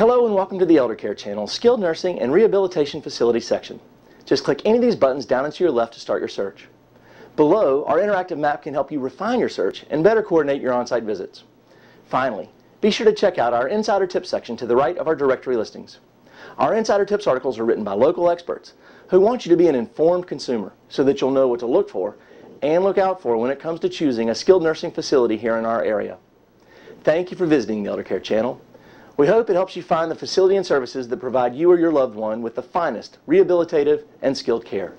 Hello and welcome to the Elder Care channel, Skilled Nursing and Rehabilitation Facility section. Just click any of these buttons down and to your left to start your search. Below, our interactive map can help you refine your search and better coordinate your on-site visits. Finally, be sure to check out our Insider Tips section to the right of our directory listings. Our Insider Tips articles are written by local experts who want you to be an informed consumer so that you'll know what to look for and look out for when it comes to choosing a skilled nursing facility here in our area. Thank you for visiting the Elder Care channel. We hope it helps you find the facility and services that provide you or your loved one with the finest rehabilitative and skilled care.